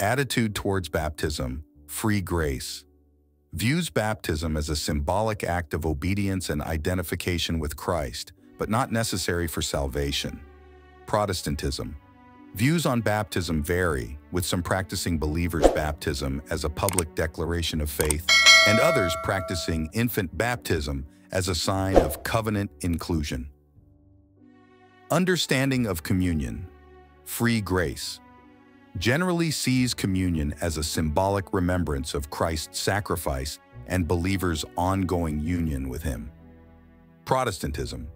Attitude towards baptism, free grace. Views baptism as a symbolic act of obedience and identification with Christ, but not necessary for salvation. Protestantism. Views on baptism vary, with some practicing believers' baptism as a public declaration of faith and others practicing infant baptism as a sign of covenant inclusion. Understanding of communion, free grace, generally sees communion as a symbolic remembrance of Christ's sacrifice and believers' ongoing union with him. Protestantism.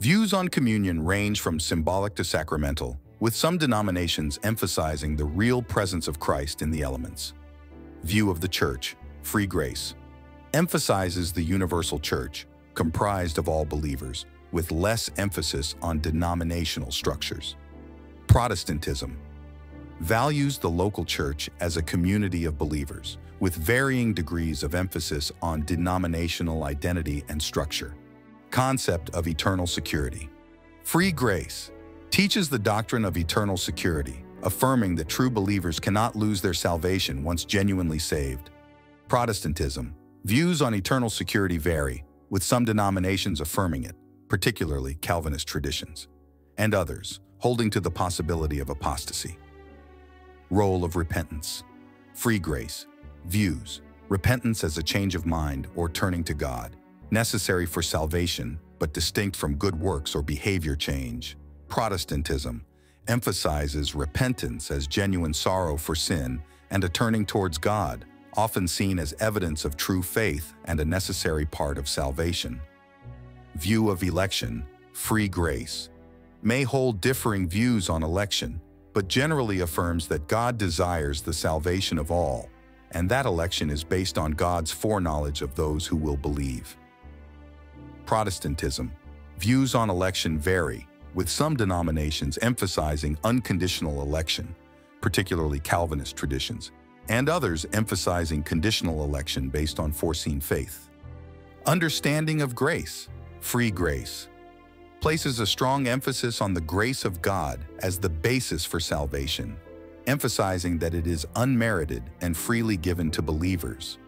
Views on communion range from symbolic to sacramental, with some denominations emphasizing the real presence of Christ in the elements. View of the Church, free grace, emphasizes the universal church, comprised of all believers, with less emphasis on denominational structures. Protestantism values the local church as a community of believers, with varying degrees of emphasis on denominational identity and structure. Concept of eternal security. Free grace teaches the doctrine of eternal security, affirming that true believers cannot lose their salvation once genuinely saved. Protestantism. Views on eternal security vary, with some denominations affirming it, particularly Calvinist traditions, and others holding to the possibility of apostasy. Role of repentance. Free grace. Views. Repentance as a change of mind or turning to God, necessary for salvation but distinct from good works or behavior change. Protestantism emphasizes repentance as genuine sorrow for sin and a turning towards God, often seen as evidence of true faith and a necessary part of salvation. View of election, free grace, may hold differing views on election, but generally affirms that God desires the salvation of all, and that election is based on God's foreknowledge of those who will believe. Protestantism. Views on election vary, with some denominations emphasizing unconditional election, particularly Calvinist traditions, and others emphasizing conditional election based on foreseen faith. Understanding of grace, free grace, places a strong emphasis on the grace of God as the basis for salvation, emphasizing that it is unmerited and freely given to believers.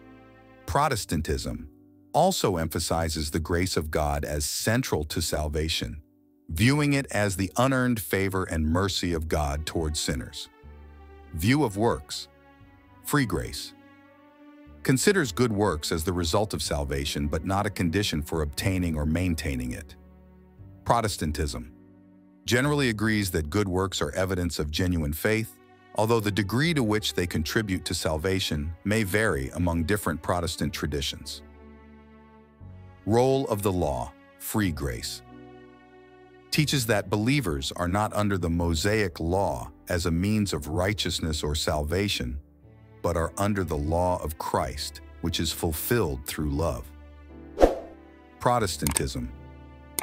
Protestantism also emphasizes the grace of God as central to salvation, viewing it as the unearned favor and mercy of God towards sinners. View of works, free grace, considers good works as the result of salvation but not a condition for obtaining or maintaining it. Protestantism generally agrees that good works are evidence of genuine faith, although the degree to which they contribute to salvation may vary among different Protestant traditions. Role of the Law, Free Grace teaches that believers are not under the Mosaic law as a means of righteousness or salvation, but are under the law of Christ, which is fulfilled through love. Protestantism.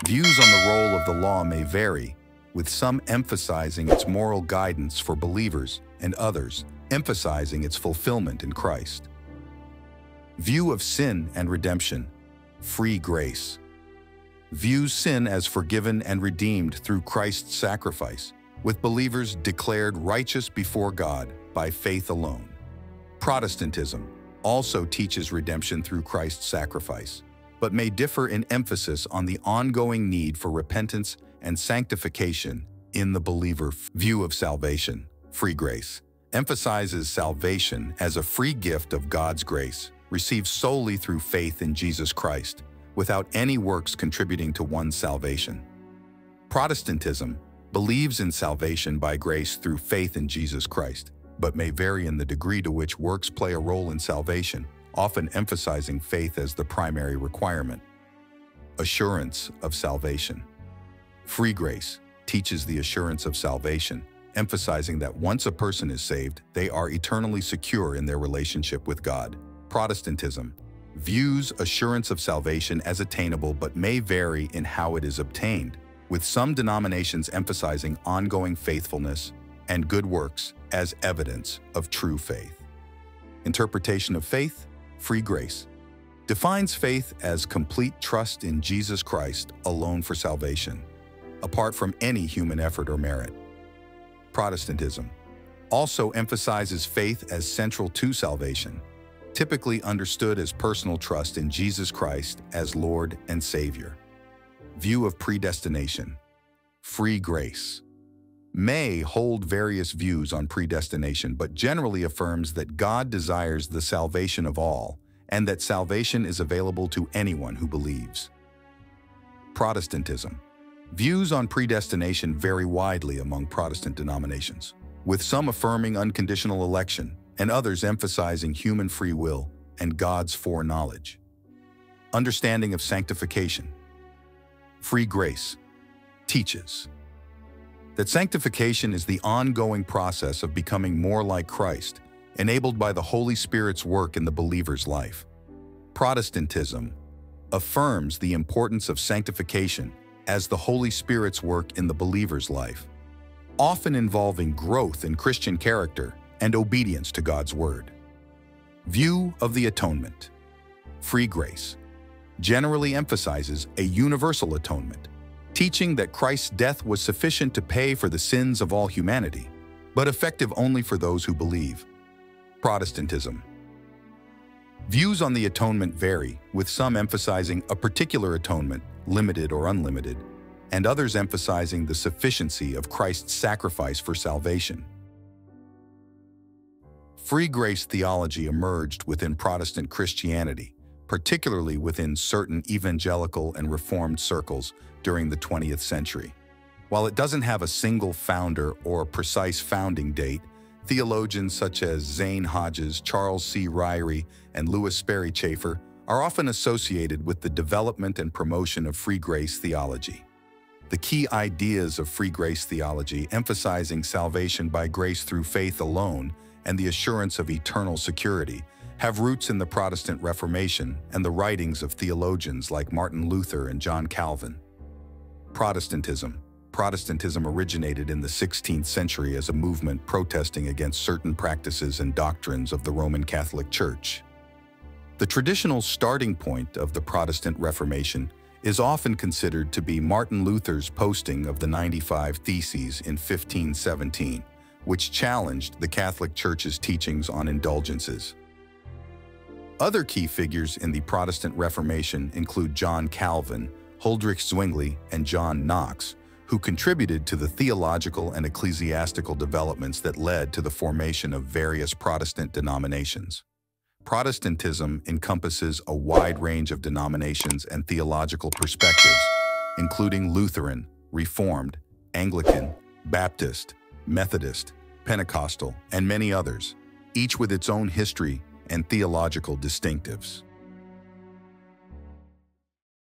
Views on the role of the law may vary, with some emphasizing its moral guidance for believers and others emphasizing its fulfillment in Christ. View of sin and redemption. Free grace views sin as forgiven and redeemed through Christ's sacrifice, with believers declared righteous before God by faith alone. Protestantism also teaches redemption through Christ's sacrifice, but may differ in emphasis on the ongoing need for repentance and sanctification in the believer view of salvation. Free grace emphasizes salvation as a free gift of God's grace, received solely through faith in Jesus Christ, without any works contributing to one's salvation. Protestantism believes in salvation by grace through faith in Jesus Christ, but may vary in the degree to which works play a role in salvation, often emphasizing faith as the primary requirement. Assurance of salvation. Free grace teaches the assurance of salvation, emphasizing that once a person is saved, they are eternally secure in their relationship with God. Protestantism views assurance of salvation as attainable but may vary in how it is obtained, with some denominations emphasizing ongoing faithfulness and good works as evidence of true faith. Interpretation of faith, free grace, defines faith as complete trust in Jesus Christ alone for salvation, apart from any human effort or merit. Protestantism also emphasizes faith as central to salvation, typically understood as personal trust in Jesus Christ as Lord and Savior. View of predestination. Free grace may hold various views on predestination, but generally affirms that God desires the salvation of all and that salvation is available to anyone who believes. Protestantism. Views on predestination vary widely among Protestant denominations, with some affirming unconditional election and others emphasizing human free will and God's foreknowledge. Understanding of sanctification. Free grace teaches that sanctification is the ongoing process of becoming more like Christ, enabled by the Holy Spirit's work in the believer's life. Protestantism affirms the importance of sanctification as the Holy Spirit's work in the believer's life, often involving growth in Christian character and obedience to God's Word. View of the Atonement Free grace generally emphasizes a universal atonement, teaching that Christ's death was sufficient to pay for the sins of all humanity, but effective only for those who believe. Protestantism Views on the atonement vary, with some emphasizing a particular atonement, limited or unlimited, and others emphasizing the sufficiency of Christ's sacrifice for salvation. Free grace theology emerged within Protestant Christianity, particularly within certain evangelical and reformed circles during the 20th century. While it doesn't have a single founder or precise founding date, theologians such as Zane Hodges, Charles C. Ryrie, and Lewis Sperry Chafer are often associated with the development and promotion of free grace theology. The key ideas of free grace theology, emphasizing salvation by grace through faith alone and the assurance of eternal security, have roots in the Protestant Reformation and the writings of theologians like Martin Luther and John Calvin. Protestantism Protestantism originated in the 16th century as a movement protesting against certain practices and doctrines of the Roman Catholic Church. The traditional starting point of the Protestant Reformation is often considered to be Martin Luther's posting of the 95 Theses in 1517, which challenged the Catholic Church's teachings on indulgences. Other key figures in the Protestant Reformation include John Calvin, Huldrych Zwingli, and John Knox, who contributed to the theological and ecclesiastical developments that led to the formation of various Protestant denominations. Protestantism encompasses a wide range of denominations and theological perspectives, including Lutheran, Reformed, Anglican, Baptist, Methodist, Pentecostal, and many others, each with its own history and theological distinctives.